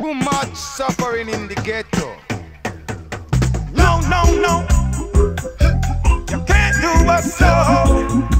Too much suffering in the ghetto. No, no, no. You can't do us so.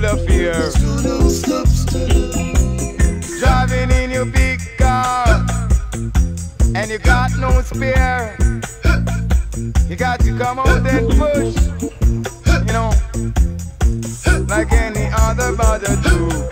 Full of fear. Driving in your big car. And you got no spare. You got to come out and push. You know, like any other brother do.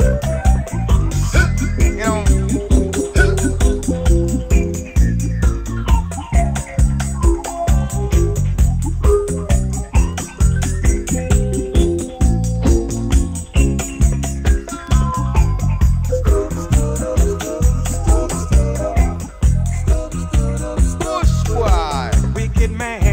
Boy. Wicked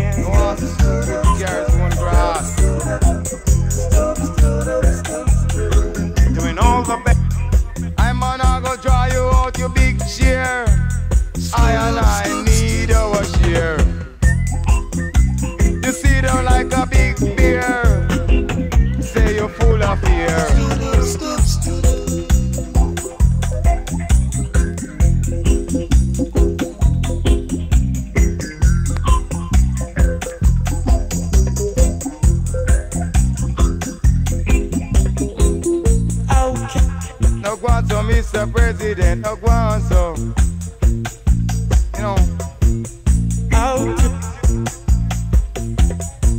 Mr. President. Go. You know,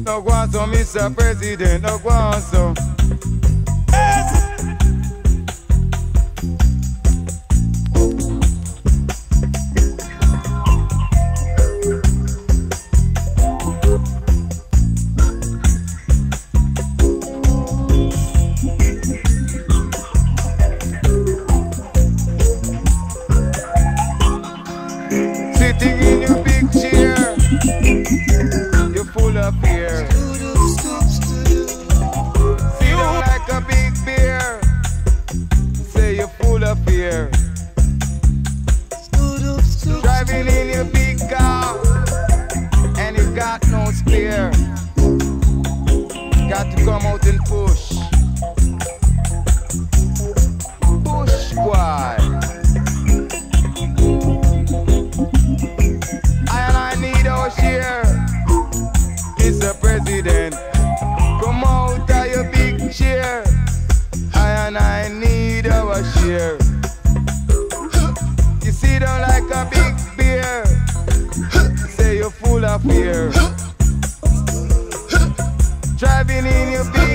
no go Mr. President. No come out and push. Push, boy. I and I need our share, Mr. President. Come out of your big chair. I and I need our share. You sit down like a big bear. Say you're full of fear. In your car.